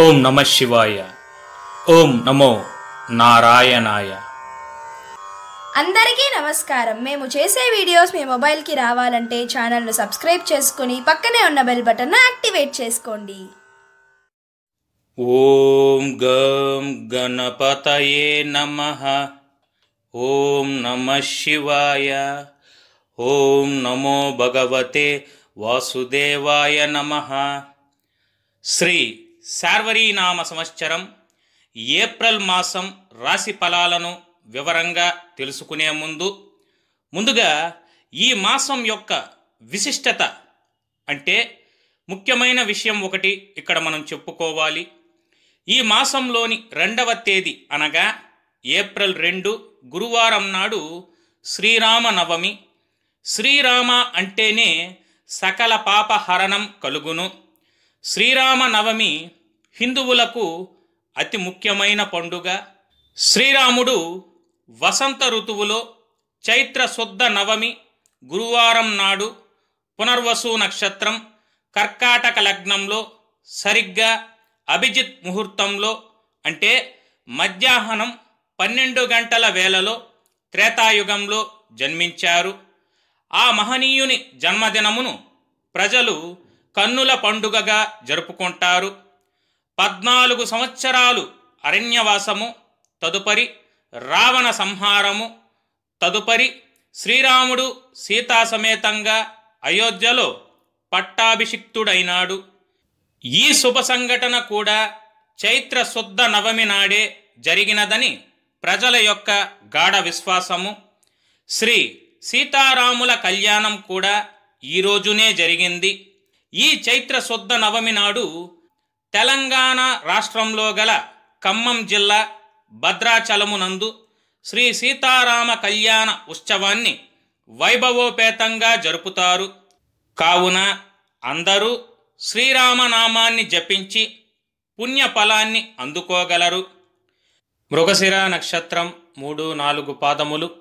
ఓం నమ శివాయ. ఓం నమో నారాయణాయ. అందరికీ నమస్కారం. మేము చేసే వీడియోస్ మీ మొబైల్కి రావాలంటే ఛానల్ను సబ్స్క్రైబ్ చేసుకుని పక్కనే ఉన్న బెల్ బటన్ను యాక్టివేట్ చేసుకోండి. ఓం గం గణపతయే నమ. ఓం నమ శివాయ. ఓం నమో భగవతే వాసుదేవాయ నమ. శ్రీ శార్వరీనామ సంవత్సరం ఏప్రిల్ మాసం రాశి ఫలాలను వివరంగా తెలుసుకునే ముందు ముందుగా ఈ మాసం యొక్క విశిష్టత అంటే ముఖ్యమైన విషయం ఒకటి ఇక్కడ మనం చెప్పుకోవాలి. ఈ మాసంలోని రెండవ తేదీ అనగా ఏప్రిల్ రెండు గురువారం నాడు శ్రీరామ నవమి శ్రీరామ అంటేనే సకల పాపహరణం కలుగును. శ్రీరామ నవమి హిందువులకు అతి ముఖ్యమైన పండుగ శ్రీరాముడు వసంత ఋతువులో చైత్ర శుద్ధ నవమి గురువారం నాడు పునర్వసు నక్షత్రం కర్కాటక లగ్నంలో సరిగ్గా అభిజిత్ ముహూర్తంలో అంటే మధ్యాహ్నం పన్నెండు గంటల వేళలో త్రేతాయుగంలో జన్మించారు. ఆ మహనీయుని జన్మదినమును ప్రజలు కన్నుల పండుగగా జరుపుకుంటారు. పద్నాలుగు సంవత్సరాలు అరణ్యవాసము తదుపరి రావణ సంహారము తదుపరి శ్రీరాముడు సీతా సమేతంగా అయోధ్యలో పట్టాభిషిక్తుడైనాడు. ఈ శుభ సంఘటన కూడా చైత్ర శుద్ధ నవమి నాడే జరిగినదని ప్రజల యొక్క గాఢ విశ్వాసము. శ్రీ సీతారాముల కళ్యాణం కూడా ఈ రోజునే జరిగింది. ఈ చైత్ర శుద్ధ నవమి నాడు తెలంగాణ రాష్ట్రంలో గల ఖమ్మం జిల్లా భద్రాచలమునందు శ్రీ సీతారామ కళ్యాణ ఉత్సవాన్ని వైభవోపేతంగా జరుపుతారు. కావున అందరూ శ్రీరామనామాన్ని జపించి పుణ్యఫలాన్ని అందుకోగలరు. మృగశిర నక్షత్రం మూడు నాలుగు పాదములు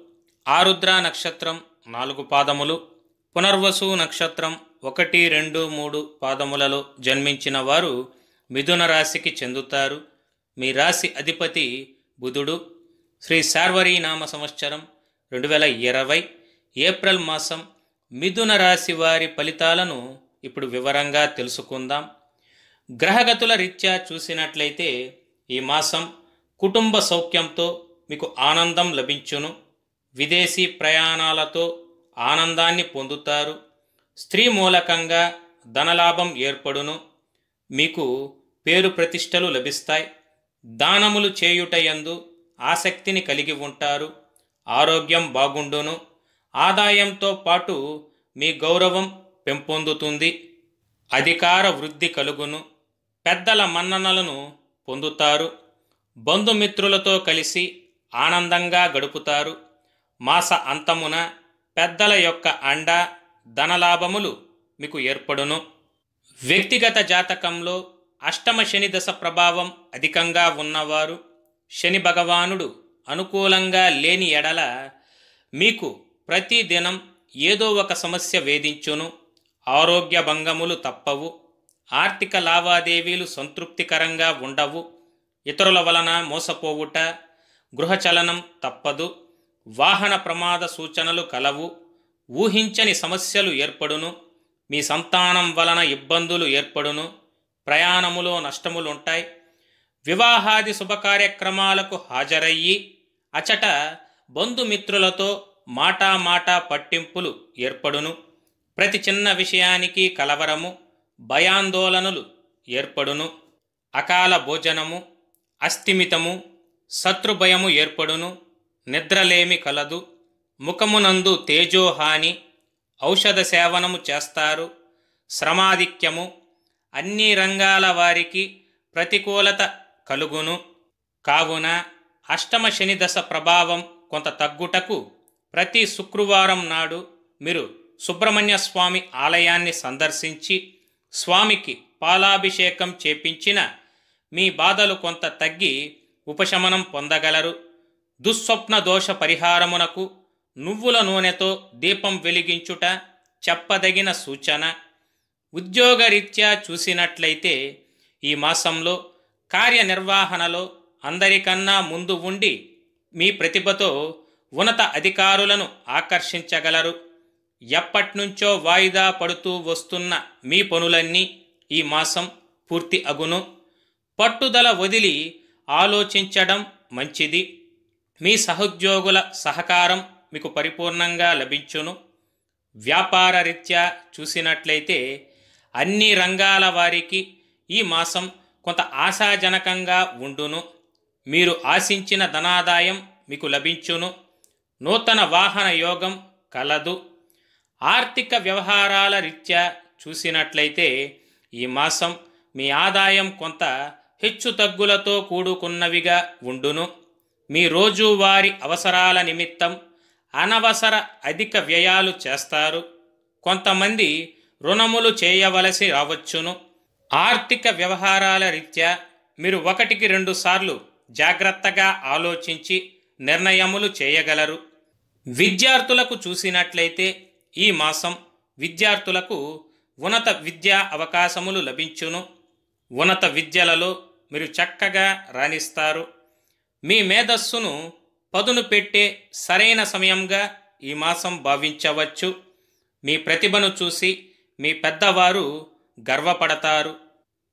ఆరుద్ర నక్షత్రం నాలుగు పాదములు పునర్వసు నక్షత్రం ఒకటి రెండు మూడు పాదములలో జన్మించిన వారు మిథున రాశికి చెందుతారు. మీ రాశి అధిపతి బుధుడు. శ్రీ శార్వరీ నామ సంవత్సరం రెండు వేల ఇరవై ఏప్రిల్ మాసం మిథున రాశి వారి ఫలితాలను ఇప్పుడు వివరంగా తెలుసుకుందాం. గ్రహగతుల రీత్యా చూసినట్లయితే ఈ మాసం కుటుంబ సౌఖ్యంతో మీకు ఆనందం లభించును. విదేశీ ప్రయాణాలతో ఆనందాన్ని పొందుతారు. స్త్రీ మూలకంగా ధనలాభం ఏర్పడును. మీకు పేరు ప్రతిష్టలు లభిస్తాయి. దానములు చేయుటయందు ఆసక్తిని కలిగి ఉంటారు. ఆరోగ్యం బాగుండును. ఆదాయంతో పాటు మీ గౌరవం పెంపొందుతుంది. అధికార వృద్ధి కలుగును. పెద్దల మన్ననలను పొందుతారు. బంధుమిత్రులతో కలిసి ఆనందంగా గడుపుతారు. మాస అంతమున పెద్దల యొక్క అండ ధనలాభములు మీకు ఏర్పడును. వ్యక్తిగత జాతకంలో అష్టమ శని దశ ప్రభావం అధికంగా ఉన్నవారు శని భగవానుడు అనుకూలంగా లేని ఎడల మీకు ప్రతిదినం ఏదో ఒక సమస్య వేధించును ఆరోగ్య భంగములు తప్పవు ఆర్థిక లావాదేవీలు సంతృప్తికరంగా ఉండవు ఇతరుల వలన మోసపోవుట గృహచలనం తప్పదు వాహన ప్రమాద సూచనలు కలవు ఊహించని సమస్యలు ఏర్పడును మీ సంతానం వలన ఇబ్బందులు ఏర్పడును. ప్రయాణములో నష్టములుంటాయి. వివాహాది శుభకార్యక్రమాలకు హాజరయ్యి అచట బంధుమిత్రులతో మాటా మాటా పట్టింపులు ఏర్పడును. ప్రతి చిన్న విషయానికి కలవరము భయాందోళనలు ఏర్పడును. అకాల భోజనము అస్థిమితము శత్రుభయము ఏర్పడును. నిద్రలేమి కలదు. ముఖమునందు తేజోహాని ఔషధ సేవనము చేస్తారు. శ్రమాధిక్యము అన్ని రంగాల వారికి ప్రతికూలత కలుగును. కావున అష్టమ శని దశ ప్రభావం కొంత తగ్గుటకు ప్రతి శుక్రవారం నాడు మీరు సుబ్రహ్మణ్య స్వామి ఆలయాన్ని సందర్శించి స్వామికి పాలాభిషేకం చేపించిన మీ బాధలు కొంత తగ్గి ఉపశమనం పొందగలరు. దుస్వప్న దోష పరిహారమునకు నువ్వుల నూనెతో దీపం వెలిగించుట చెప్పదగిన సూచన. ఉద్యోగరీత్యా చూసినట్లయితే ఈ మాసంలో కార్యనిర్వహణలో అందరికన్నా ముందు ఉండి మీ ప్రతిభతో ఉన్నత అధికారులను ఆకర్షించగలరు. ఎప్పటినుంచో వాయిదా పడుతూ వస్తున్న మీ పనులన్నీ ఈ మాసం పూర్తి అగును. పట్టుదల వదిలి ఆలోచించడం మంచిది. మీ సహోద్యోగుల సహకారం మీకు పరిపూర్ణంగా లభించును. వ్యాపార రీత్యా చూసినట్లయితే అన్ని రంగాల వారికి ఈ మాసం కొంత ఆశాజనకంగా ఉండును. మీరు ఆశించిన ధనాదాయం మీకు లభించును. నూతన వాహన యోగం కలదు. ఆర్థిక వ్యవహారాల రీత్యా చూసినట్లయితే ఈ మాసం మీ ఆదాయం కొంత హెచ్చు తగ్గులతో కూడుకున్నవిగా ఉండును. మీ రోజువారి అవసరాల నిమిత్తం అనవసర అధిక వ్యయాలు చేస్తారు. కొంతమంది రుణములు చేయవలసి రావచ్చును. ఆర్థిక వ్యవహారాల రీత్యా మీరు ఒకటికి రెండు సార్లు జాగ్రత్తగా ఆలోచించి నిర్ణయములు చేయగలరు. విద్యార్థులకు చూసినట్లయితే ఈ మాసం విద్యార్థులకు ఉన్నత విద్యా అవకాశములు లభించును. ఉన్నత విద్యలలో మీరు చక్కగా రాణిస్తారు. మీ మేధస్సును పదును పెట్టే సరైన సమయంగా ఈ మాసం భావించవచ్చు. మీ ప్రతిభను చూసి మీ పెద్దవారు గర్వపడతారు.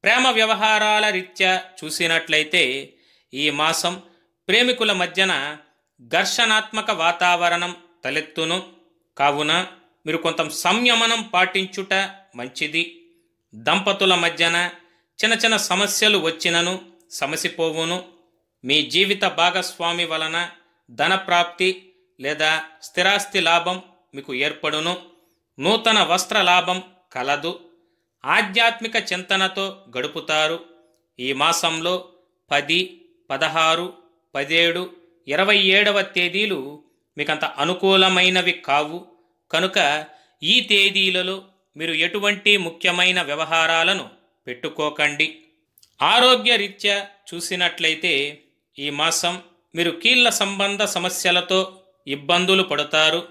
ప్రేమ వ్యవహారాల రీత్యా చూసినట్లయితే ఈ మాసం ప్రేమికుల మధ్యన ఘర్షణాత్మక వాతావరణం తలెత్తును. కావున మీరు కొంత సంయమనం పాటించుట మంచిది. దంపతుల మధ్యన చిన్న చిన్న సమస్యలు వచ్చినను సమసిపోవును. మీ జీవిత భాగస్వామి వలన ధనప్రాప్తి లేదా స్థిరాస్తి లాభం మీకు ఏర్పడును. నూతన వస్త్ర లాభం కలదు. ఆధ్యాత్మిక చింతనతో గడుపుతారు. ఈ మాసంలో పది పదహారు పదిహేడు ఇరవై ఏడవ తేదీలు మీకంత అనుకూలమైనవి కావు. కనుక ఈ తేదీలలో మీరు ఎటువంటి ముఖ్యమైన వ్యవహారాలను పెట్టుకోకండి. ఆరోగ్య రీత్యా చూసినట్లయితే ఈ మాసం మీరు కీళ్ళ సంబంధ సమస్యలతో ఇబ్బందులు పడతారు.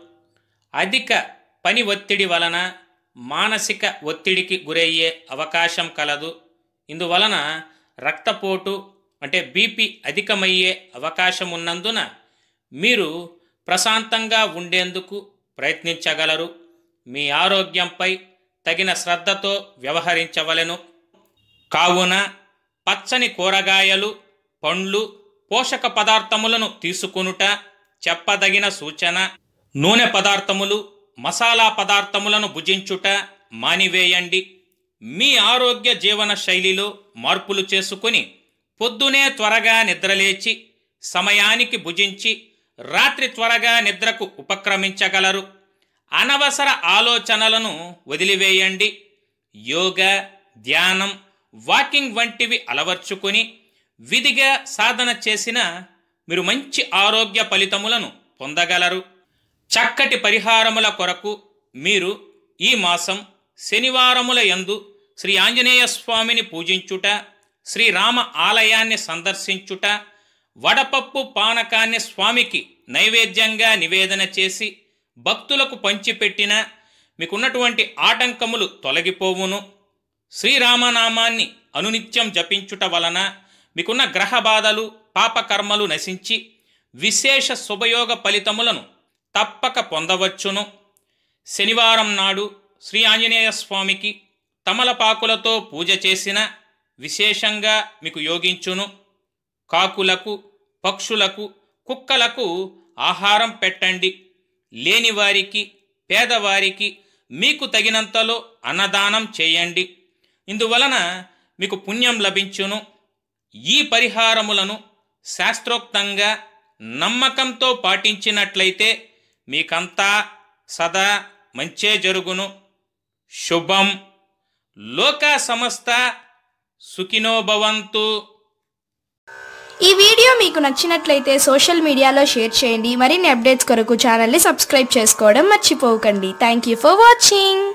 అధిక పని ఒత్తిడి వలన మానసిక ఒత్తిడికి గురయ్యే అవకాశం కలదు. ఇందువలన రక్తపోటు అంటే బీపీ అధికమయ్యే అవకాశం ఉన్నందున మీరు ప్రశాంతంగా ఉండేందుకు ప్రయత్నించగలరు. మీ ఆరోగ్యంపై తగిన శ్రద్ధతో వ్యవహరించవలెను. కావున పచ్చని కూరగాయలు పండ్లు పోషక పదార్థములను తీసుకొనుట చెప్పదగిన సూచన. నూనె పదార్థములు మసాలా పదార్థములను భుజించుట మానివేయండి. మీ ఆరోగ్య జీవన శైలిలో మార్పులు చేసుకుని పొద్దునే త్వరగా నిద్రలేచి సమయానికి భుజించి రాత్రి త్వరగా నిద్రకు ఉపక్రమించగలరు. అనవసర ఆలోచనలను వదిలివేయండి. యోగా ధ్యానం వాకింగ్ వంటివి అలవర్చుకొని విధిగా సాధన చేసిన మీరు మంచి ఆరోగ్య ఫలితములను పొందగలరు. చక్కటి పరిహారముల కొరకు మీరు ఈ మాసం శనివారముల యందు శ్రీ ఆంజనేయ స్వామిని పూజించుట శ్రీరామ ఆలయాన్ని సందర్శించుట వడపప్పు పానకాన్ని స్వామికి నైవేద్యంగా నివేదన చేసి భక్తులకు పంచిపెట్టిన మీకున్నటువంటి ఆటంకములు తొలగిపోవును. శ్రీరామనామాన్ని అనునిత్యం జపించుట వలన మీకున్న గ్రహ బాధలు పాపకర్మలు నశించి విశేష శుభయోగ ఫలితములను తప్పక పొందవచ్చును. శనివారం నాడు శ్రీ ఆంజనేయ స్వామికి తమలపాకులతో పూజ చేసిన విశేషంగా మీకు యోగించును. కాకులకు పక్షులకు కుక్కలకు ఆహారం పెట్టండి. లేనివారికి పేదవారికి మీకు తగినంతలో అన్నదానం చేయండి. ఇందువలన మీకు పుణ్యం లభించును. ఈ పరిహారములను శాస్త్రోక్తంగా నమ్మకంతో పాటించినట్లయితే మీకంతా సదా మంచే జరుగును. శుభం. లోక సమస్త సుఖినోభవంతు ఈ వీడియో మీకు నచ్చినట్లయితే సోషల్ మీడియాలో షేర్ చేయండి. మరిన్ని అప్డేట్స్ కొరకు ఛానల్ని సబ్స్క్రైబ్ చేసుకోవడం మర్చిపోకండి. Thank you for watching